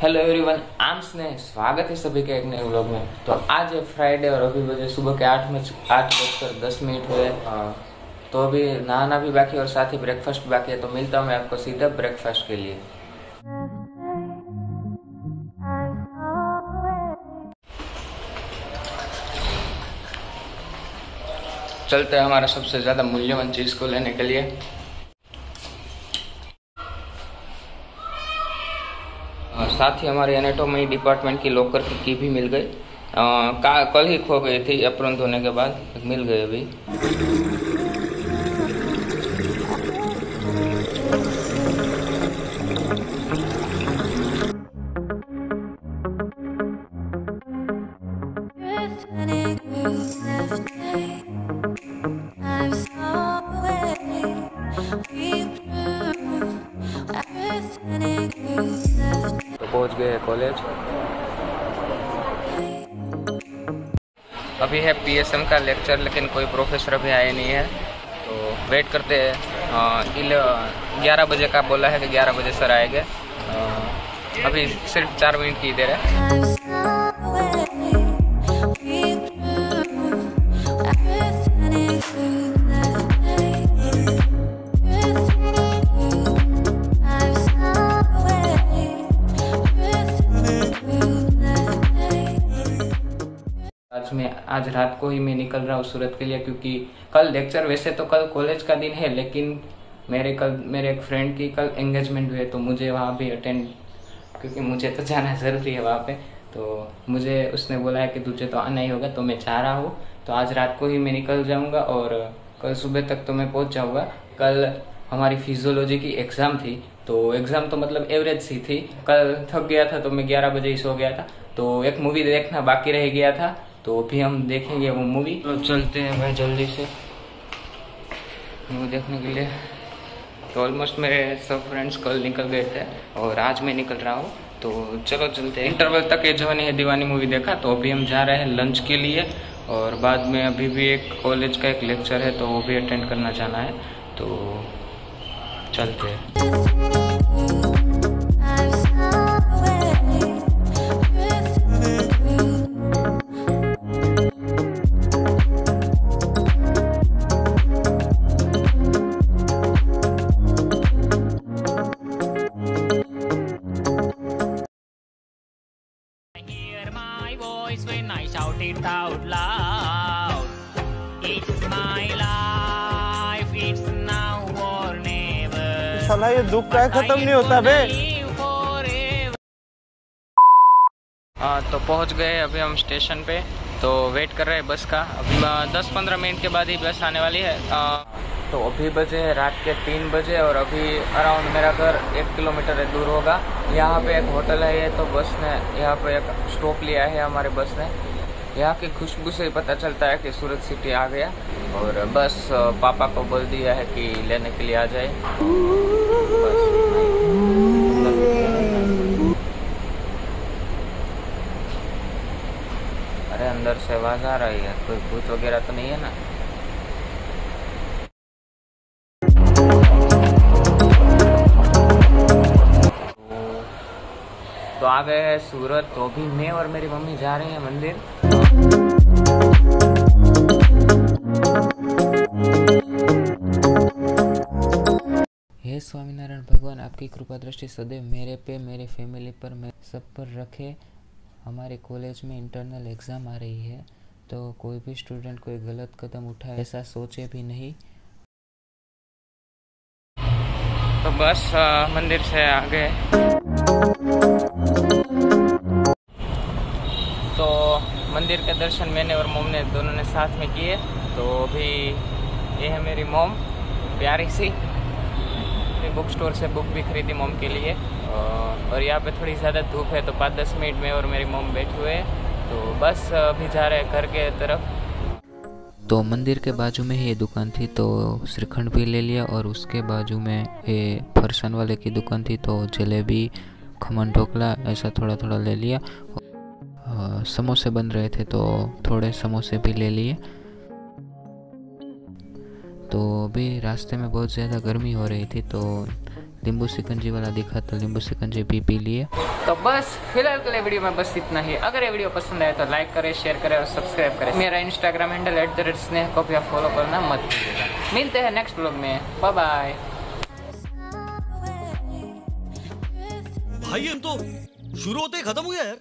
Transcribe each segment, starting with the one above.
Hello everyone आम स्नेह स्वागत है सभी के एक नए व्लॉग में। तो आज है फ्राइडे और अभी बजे सुबह के आठ में आठ बजकर दस मिनट हुए। तो अभी नहाना भी बाकी है और साथ ही ब्रेकफास्ट भी बाकी है। तो मिलता हूँ मैं आपको सीधा ब्रेकफास्ट के लिए। चलते हैं हमारा सबसे ज़्यादा मूल्यवान चीज़ को लेने के लिए। साथ ही हमारे एनाटोमी डिपार्टमेंट की लॉकर की की भी मिल गई। कल ही खो गई थी अप्रण धोने के बाद, मिल गई अभी। पहुँच गए हैं कॉलेज अभी है पीएसएम का लेक्चर लेकिन कोई प्रोफेसर अभी आए नहीं है। तो वेट करते हैं। ग्यारह बजे का बोला है कि ग्यारह बजे सर आएँगे। अभी सिर्फ़ चार मिनट की देर है। आज मैं, आज रात को ही मैं निकल रहा हूँ सूरत के लिए, क्योंकि कल लेक्चर वैसे तो कल कॉलेज का दिन है, लेकिन मेरे कल, मेरे एक फ्रेंड की कल एंगेजमेंट हुई है तो मुझे वहाँ भी अटेंड क्योंकि मुझे तो जाना ज़रूरी है वहाँ पे तो मुझे, उसने बोला है कि तुझे तो आना ही होगा तो मैं चाह रहा हूँ तो आज रात को ही मैं निकल जाऊँगा, और कल सुबह तक तो मैं पहुँच जाऊँगा। कल हमारी फिजियोलॉजी की एग्ज़ाम थी तो एग्ज़ाम तो मतलब एवरेज सी थी। कल थक गया था तो मैं ग्यारह बजे ही सो गया था तो एक मूवी देखना बाकी रह गया था तो अभी हम देखेंगे वो मूवी तो चलते हैं भाई जल्दी से। मूवी देखने के लिए। तो ऑलमोस्ट मेरे सब फ्रेंड्स कल निकल गए थे और आज मैं निकल रहा हूँ। तो चलो चलते हैं। इंटरवल तक ये जवानी है दीवानी मूवी देखा तो अभी हम जा रहे हैं लंच के लिए और बाद में अभी भी एक कॉलेज का एक लेक्चर है तो वो भी अटेंड करना जाना है। तो चलते हैं। It out loud. It's my life, it's now or never. साला ये दुख का खत्म नहीं होता बे। हाँ तो पहुँच गए अभी हम स्टेशन पे। तो वेट कर रहे हैं बस का। अभी दस पंद्रह मिनट के बाद ही बस आने वाली है। आ, तो अभी बजे है रात के तीन बजे और अभी अराउंड मेरा घर एक किलोमीटर दूर होगा। यहाँ पे एक होटल है ये तो बस ने यहाँ पे एक स्टॉप लिया है हमारे बस ने। यहाँ की खुशबू से पता चलता है कि सूरत सिटी आ गया और बस पापा को बोल दिया है कि लेने के लिए आ जाए। अरे अंदर से आवाज़ आ रही है, कोई भूत वगैरह तो नहीं है ना? तो आ गए हैं सूरत तो अभी मैं और मेरी मम्मी जा रहे हैं मंदिर। हे स्वामीनारायण भगवान आपकी कृपा दृष्टि सदैव मेरे पे मेरे फैमिली पर मैं सब पर रखे। हमारे कॉलेज में इंटरनल एग्ज़ाम आ रही है तो कोई भी स्टूडेंट कोई गलत कदम उठाए ऐसा सोचे भी नहीं। तो बस अ, मंदिर से आ मंदिर के दर्शन मैंने और मोम ने दोनों ने साथ में किए तो अभी ये है मेरी मोम, प्यारी सी। बुक स्टोर से बुक भी खरीदी मोम के लिए। और यहाँ पे थोड़ी ज़्यादा धूप है तो पाँच दस मिनट में और मेरी मोम बैठे हुए तो बस अभी जा रहे हैं घर के तरफ़। तो मंदिर के बाजू में ही ये दुकान थी तो श्रीखंड भी ले लिया और उसके बाजू में ये फरसान वाले की दुकान थी तो जलेबी, खमन ढोकला, ऐसा थोड़ा थोड़ा ले लिया। समोसे बन रहे थे तो थोड़े समोसे भी ले लिए। तो अभी रास्ते में बहुत ज़्यादा गर्मी हो रही थी तो नींबू सिकंजी वाला दिखा तो नींबू सिकंजी भी पी लिए। तो बस फ़िलहाल के लिए वीडियो में बस इतना ही। अगर ये वीडियो पसंद आए तो लाइक करें शेयर करें और सब्सक्राइब करें। मेरा Instagram handle at the rate Sneh को भी फॉलो करना मत भूलिएगा। मिलते हैं नेक्स्ट ब्लॉग में। बाय बाय भाई हम तो शुरू होते ही खत्म हो गया यार।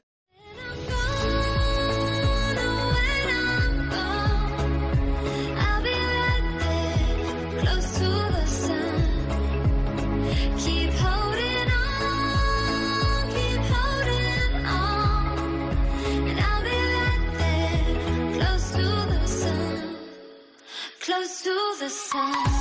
the sun.